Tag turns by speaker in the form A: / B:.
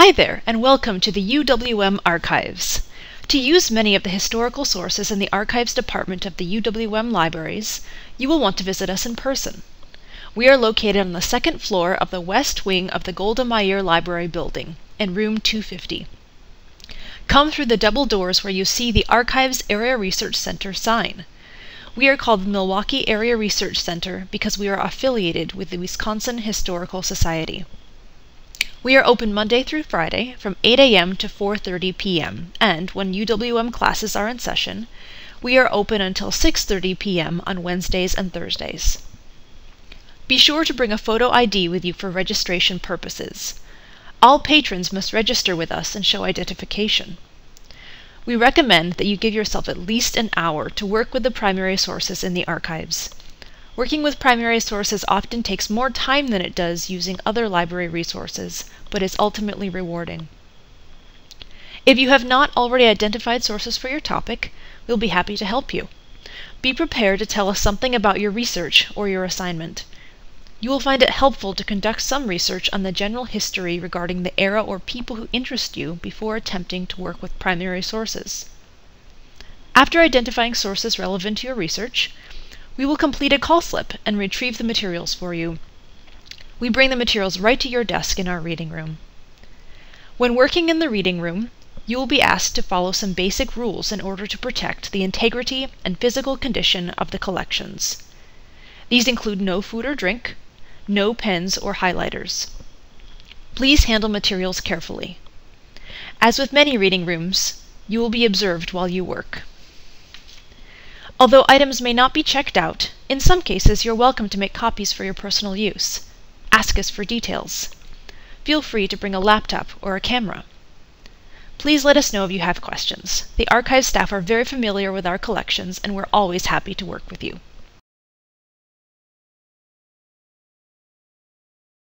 A: Hi there, and welcome to the UWM Archives. To use many of the historical sources in the Archives Department of the UWM Libraries, you will want to visit us in person. We are located on the second floor of the west wing of the Golda Meir Library building, in room 250. Come through the double doors where you see the Archives Area Research Center sign. We are called the Milwaukee Area Research Center because we are affiliated with the Wisconsin Historical Society. We are open Monday through Friday from 8 a.m. to 4:30 p.m. and when UWM classes are in session, we are open until 6:30 p.m. on Wednesdays and Thursdays. Be sure to bring a photo ID with you for registration purposes. All patrons must register with us and show identification. We recommend that you give yourself at least an hour to work with the primary sources in the archives. Working with primary sources often takes more time than it does using other library resources, but is ultimately rewarding. If you have not already identified sources for your topic, we'll be happy to help you. Be prepared to tell us something about your research or your assignment. You will find it helpful to conduct some research on the general history regarding the era or people who interest you before attempting to work with primary sources. After identifying sources relevant to your research, we will complete a call slip and retrieve the materials for you. We bring the materials right to your desk in our reading room. When working in the reading room, you will be asked to follow some basic rules in order to protect the integrity and physical condition of the collections. These include no food or drink, no pens or highlighters. Please handle materials carefully. As with many reading rooms, you will be observed while you work. Although items may not be checked out, in some cases you're welcome to make copies for your personal use. Ask us for details. Feel free to bring a laptop or a camera. Please let us know if you have questions. The archive staff are very familiar with our collections and we're always happy to work with you.